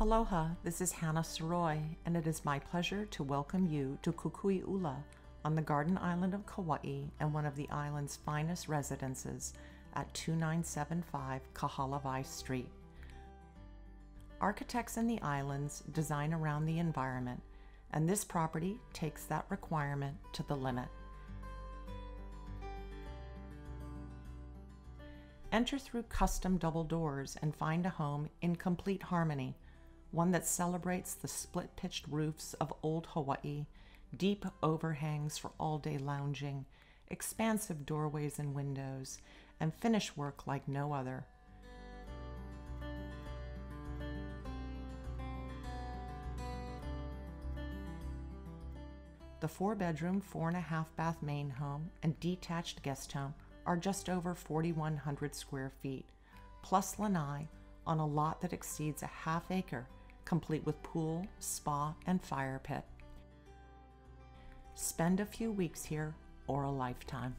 Aloha, this is Hannah Sirois, and it is my pleasure to welcome you to Kukui'ula on the Garden Island of Kauai and one of the island's finest residences at 2975 Kahalawai Street. Architects in the islands design around the environment, and this property takes that requirement to the limit. Enter through custom double doors and find a home in complete harmony one that celebrates the split pitched roofs of old Hawaii, deep overhangs for all day lounging, expansive doorways and windows, and finish work like no other. The four bedroom, four and a half bath main home and detached guest home are just over 4,100 square feet, plus lanai on a lot that exceeds a half acre complete with pool, spa, and fire pit. Spend a few weeks here or a lifetime.